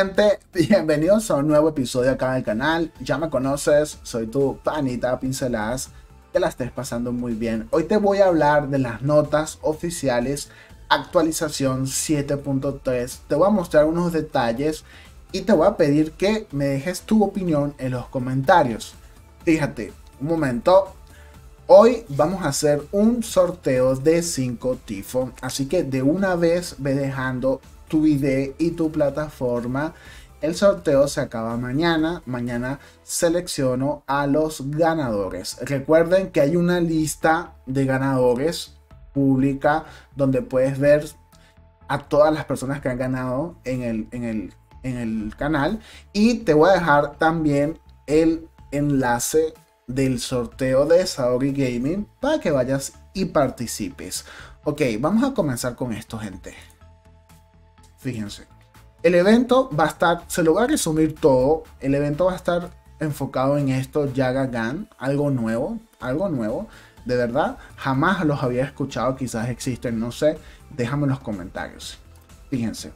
Bienvenidos a un nuevo episodio acá del canal. Ya me conoces, soy tu panita pinceladas. Que la estés pasando muy bien. Hoy te voy a hablar de las notas oficiales actualización 7.3. Te voy a mostrar unos detalles y te voy a pedir que me dejes tu opinión en los comentarios. Fíjate, un momento. Hoy vamos a hacer un sorteo de 5 tifo. Así que de una vez ve dejando tu ID y tu plataforma. El sorteo se acaba mañana. Mañana selecciono a los ganadores. Recuerden que hay una lista de ganadores pública donde puedes ver a todas las personas que han ganado en el, en el, en el canal. Y te voy a dejar también el enlace del sorteo de Saori Gaming para que vayas y participes. Ok, vamos a comenzar con esto, gente. Fíjense. El evento va a estar, se lo voy a resumir todo. El evento va a estar enfocado en esto, Yaga Gan, algo nuevo, algo nuevo. De verdad, jamás los había escuchado, quizás existen, no sé. Déjame en los comentarios. Fíjense,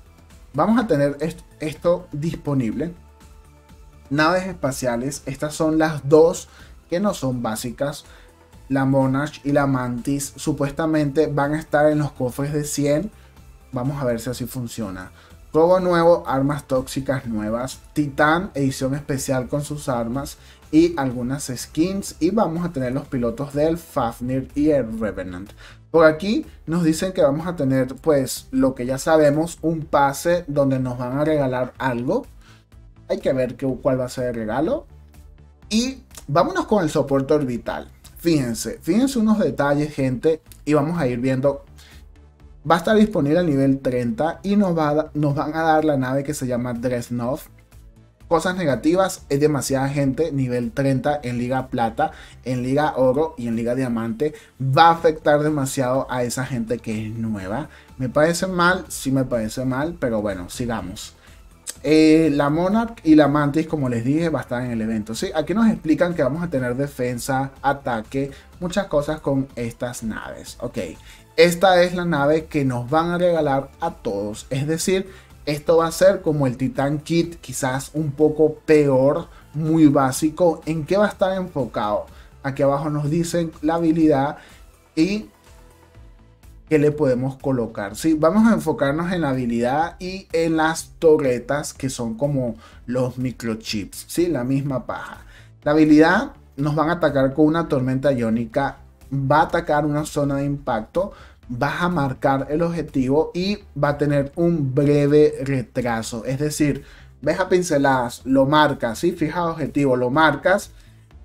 vamos a tener esto, disponible. Naves espaciales, estas son las dos que no son básicas. La Monarch y la Mantis supuestamente van a estar en los cofres de 100 Vamos a ver si así funciona. Robo nuevo, armas tóxicas nuevas, Titán, edición especial con sus armas y algunas skins. Y vamos a tener los pilotos del Fafnir y el Revenant. Por aquí nos dicen que vamos a tener pues lo que ya sabemos, un pase donde nos van a regalar algo. Hay que ver qué, cuál va a ser el regalo. Y vámonos con el soporte orbital. Fíjense, fíjense unos detalles gente y vamos a ir viendo va a estar disponible a nivel 30 y nos, va nos van a dar la nave que se llama Dreadnought. Cosas negativas, es demasiada gente, nivel 30 en Liga Plata, en Liga Oro y en Liga Diamante. Va a afectar demasiado a esa gente que es nueva. Me parece mal, sí me parece mal, pero bueno, sigamos. Eh, la Monarch y la Mantis, como les dije, va a estar en el evento. ¿sí? Aquí nos explican que vamos a tener defensa, ataque, muchas cosas con estas naves. Ok, esta es la nave que nos van a regalar a todos. Es decir, esto va a ser como el Titan Kit, quizás un poco peor, muy básico. ¿En qué va a estar enfocado? Aquí abajo nos dicen la habilidad y qué le podemos colocar. Sí, vamos a enfocarnos en la habilidad y en las torretas que son como los microchips. Sí, la misma paja. La habilidad nos van a atacar con una tormenta iónica va a atacar una zona de impacto, vas a marcar el objetivo y va a tener un breve retraso. Es decir, ves a pinceladas, lo marcas, ¿sí? fija objetivo, lo marcas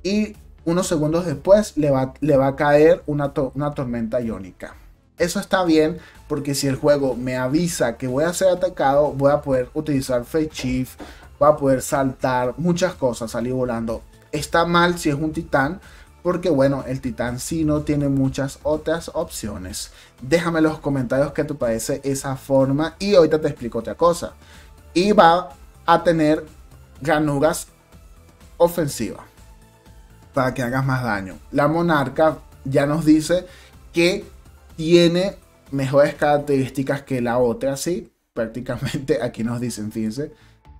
y unos segundos después le va, le va a caer una, una tormenta iónica. Eso está bien porque si el juego me avisa que voy a ser atacado, voy a poder utilizar Fake Chief, voy a poder saltar, muchas cosas, salir volando. Está mal si es un titán, porque bueno, el Titán sí no tiene muchas otras opciones. Déjame en los comentarios qué te parece esa forma y ahorita te explico otra cosa. Y va a tener ranuras ofensivas para que hagas más daño. La monarca ya nos dice que tiene mejores características que la otra, sí. Prácticamente aquí nos dicen, fíjense,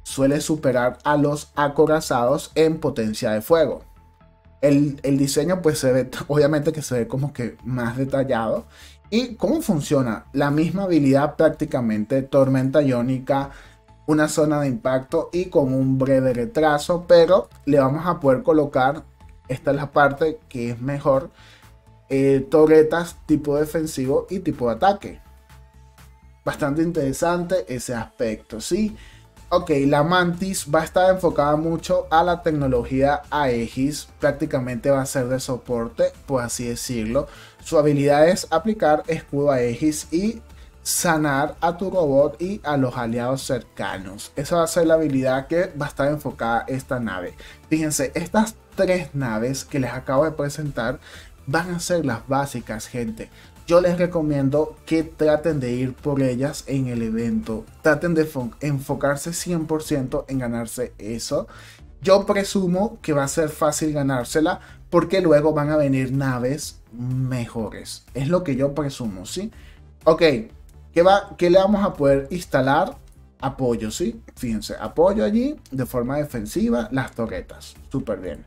suele superar a los acorazados en potencia de fuego. El, diseño pues se ve, obviamente que se ve como que más detallado. ¿Y cómo funciona? La misma habilidad prácticamente, tormenta iónica, una zona de impacto y con un breve retraso, pero le vamos a poder colocar, esta es la parte que es mejor, eh, torretas tipo defensivo y tipo ataque. Bastante interesante ese aspecto, ¿sí? Ok, la Mantis va a estar enfocada mucho a la tecnología Aegis, prácticamente va a ser de soporte, por así decirlo. Su habilidad es aplicar escudo Aegis y sanar a tu robot y a los aliados cercanos. Esa va a ser la habilidad que va a estar enfocada esta nave. Fíjense, estas tres naves que les acabo de presentar van a ser las básicas, gente yo les recomiendo que traten de ir por ellas en el evento. Traten de enfocarse 100% en ganarse eso. Yo presumo que va a ser fácil ganársela porque luego van a venir naves mejores. Es lo que yo presumo, ¿sí? Ok, ¿qué, va, qué le vamos a poder instalar? apoyo, ¿sí? Fíjense, apoyo allí de forma defensiva las torretas. Súper bien.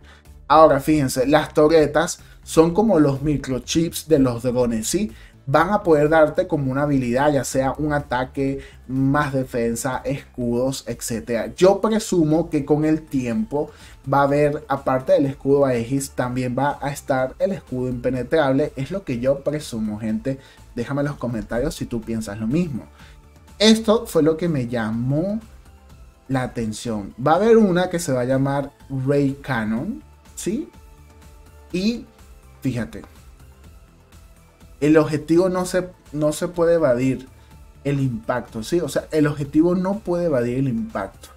Ahora, fíjense, las torretas son como los microchips de los drones, ¿sí? Van a poder darte como una habilidad, ya sea un ataque, más defensa, escudos, etc. Yo presumo que con el tiempo va a haber, aparte del escudo Aegis, también va a estar el escudo impenetrable. Es lo que yo presumo, gente. Déjame en los comentarios si tú piensas lo mismo. Esto fue lo que me llamó la atención. Va a haber una que se va a llamar Ray Cannon, ¿sí? Y fíjate, el objetivo no se, no se puede evadir el impacto, ¿sí? O sea, el objetivo no puede evadir el impacto.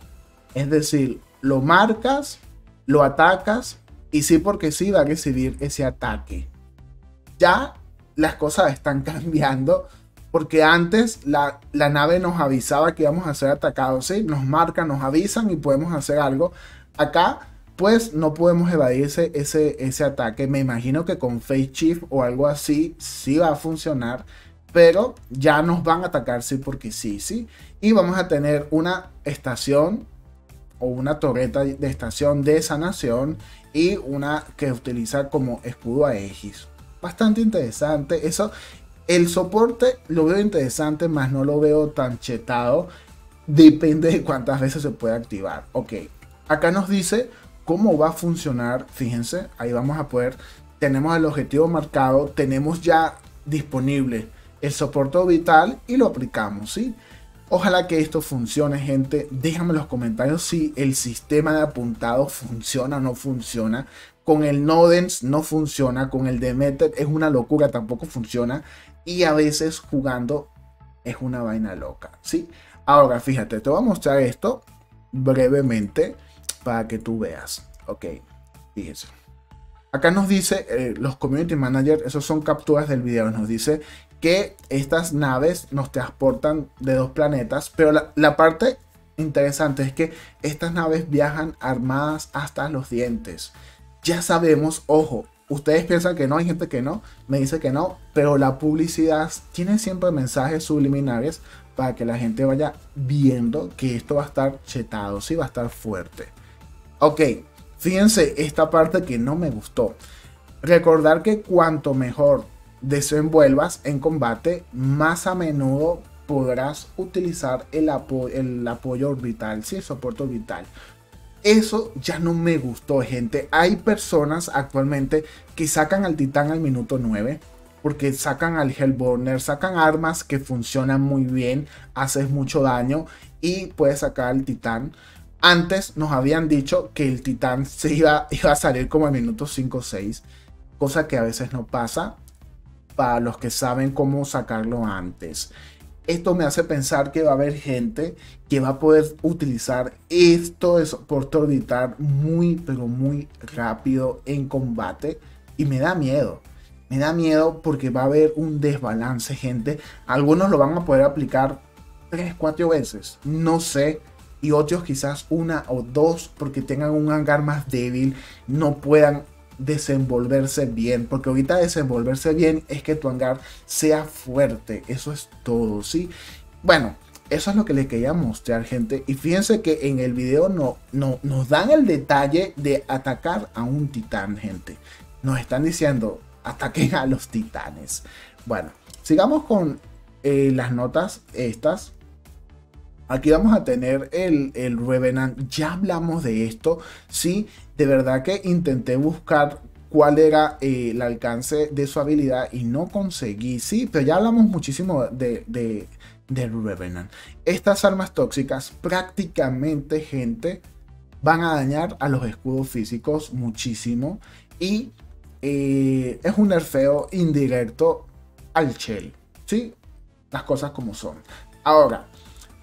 Es decir, lo marcas, lo atacas y sí porque sí va a recibir ese ataque. Ya las cosas están cambiando porque antes la, nave nos avisaba que íbamos a ser atacados, ¿sí? Nos marcan, nos avisan y podemos hacer algo. Acá, pues no podemos evadir ese, ese, ataque. Me imagino que con Face Shift o algo así sí va a funcionar. Pero ya nos van a atacar, sí, porque sí, sí. Y vamos a tener una estación o una torreta de estación de sanación y una que utiliza como escudo a Aegis. Bastante interesante. Eso, el soporte lo veo interesante, más no lo veo tan chetado. Depende de cuántas veces se puede activar. Ok, acá nos dice cómo va a funcionar. Fíjense, ahí vamos a poder. Tenemos el objetivo marcado, tenemos ya disponible el soporte vital y lo aplicamos, ¿sí? Ojalá que esto funcione, gente. Déjame en los comentarios si el sistema de apuntado funciona o no funciona. Con el Nodens no funciona, con el Demeter es una locura, tampoco funciona y a veces jugando es una vaina loca, ¿sí? Ahora, fíjate, te voy a mostrar esto brevemente para que tú veas. Ok, fíjense. Acá nos dice, eh, los community managers, esos son capturas del video, nos dice que estas naves nos transportan de dos planetas, pero la, la parte interesante es que estas naves viajan armadas hasta los dientes. Ya sabemos, ojo, Ustedes piensan que no, hay gente que no, me dice que no, pero la publicidad tiene siempre mensajes subliminares para que la gente vaya viendo que esto va a estar chetado, sí, va a estar fuerte. Ok, fíjense esta parte que no me gustó. Recordar que cuanto mejor desenvuelvas en combate, más a menudo podrás utilizar el, apoyo orbital, sí, el soporte orbital. Eso ya no me gustó, gente. Hay personas actualmente que sacan al titán al minuto 9. Porque sacan al Hellborner, sacan armas que funcionan muy bien, haces mucho daño y puedes sacar al titán. Antes nos habían dicho que el titán se iba, iba a salir como al minuto 5 o 6, cosa que a veces no pasa para los que saben cómo sacarlo antes esto me hace pensar que va a haber gente que va a poder utilizar esto de soporte orbital muy, pero muy rápido en combate. Y me da miedo. Me da miedo porque va a haber un desbalance, gente. Algunos lo van a poder aplicar 3, 4 veces. No sé. Y otros quizás una o dos porque tengan un hangar más débil. No puedan desenvolverse bien, porque ahorita desenvolverse bien es que tu hangar sea fuerte, eso es todo, ¿sí? Bueno, eso es lo que les quería mostrar, gente. Y fíjense que en el video no, no, nos dan el detalle de atacar a un titán, gente. Nos están diciendo, ataquen a los titanes. Bueno, sigamos con eh, las notas estas. Aquí vamos a tener el, el Revenant. Ya hablamos de esto. Sí, de verdad que intenté buscar cuál era eh, el alcance de su habilidad y no conseguí. Sí, pero ya hablamos muchísimo de, de, Revenant. Estas armas tóxicas prácticamente, gente, van a dañar a los escudos físicos muchísimo. Y eh, es un nerfeo indirecto al Shell. ¿Sí? Las cosas como son. Ahora,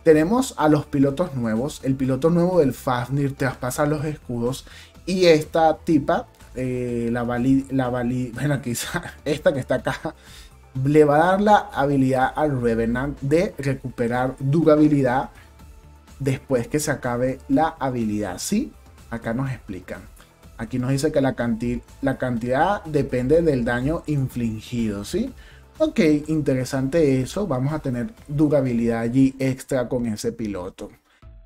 tenemos a los pilotos nuevos. El piloto nuevo del Fafnir traspasa los escudos. Y esta tipa, eh, la la bueno, quizá esta que está acá, le va a dar la habilidad al Revenant de recuperar durabilidad después que se acabe la habilidad. Sí, acá nos explican. Aquí nos dice que la cantidad depende del daño infligido, ¿sí? Ok, interesante eso. Vamos a tener durabilidad allí extra con ese piloto.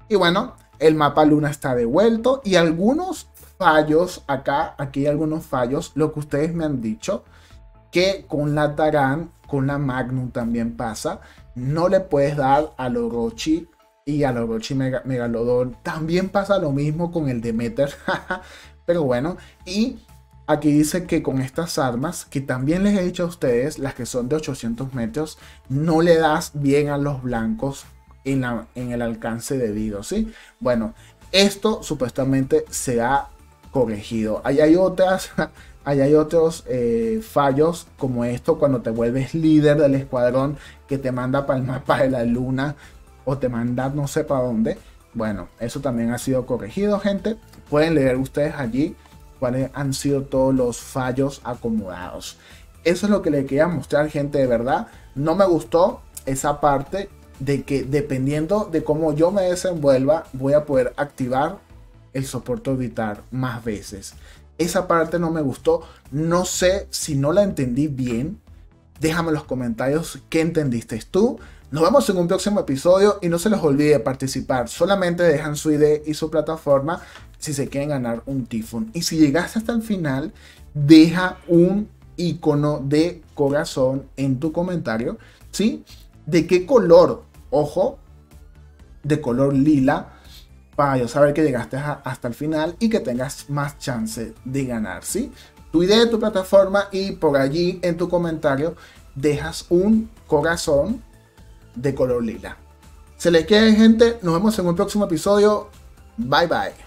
Y bueno, el mapa luna está devuelto y algunos fallos acá, aquí hay algunos fallos, lo que ustedes me han dicho, que con la Taran, con la Magnum también pasa, no le puedes dar al Orochi y al Orochi Megalodon. También pasa lo mismo con el Demeter, pero bueno, y aquí dice que con estas armas, que también les he dicho a ustedes, las que son de 800 metros, no le das bien a los blancos en, en el alcance debido, ¿sí? Bueno, esto supuestamente se ha corregido. Hay otras, hay otros eh, fallos como esto cuando te vuelves líder del escuadrón que te manda para el mapa de la luna o te manda no sé para dónde. Bueno, eso también ha sido corregido, gente. Pueden leer ustedes allí cuáles han sido todos los fallos acomodados. Eso es lo que le quería mostrar, gente, de verdad. No me gustó esa parte de que dependiendo de cómo yo me desenvuelva, voy a poder activar el soporte orbital más veces. Esa parte no me gustó. No sé si no la entendí bien. Déjame en los comentarios qué entendiste tú. Nos vemos en un próximo episodio y no se les olvide participar. Solamente dejan su ID y su plataforma si se quieren ganar un tifón. Y si llegaste hasta el final, deja un icono de corazón en tu comentario. ¿Sí? ¿De qué color? Ojo, de color lila para yo saber que llegaste hasta el final y que tengas más chance de ganar, ¿sí? Tu idea de tu plataforma y por allí en tu comentario dejas un corazón de color lila. Se les queda gente, nos vemos en un próximo episodio. Bye bye.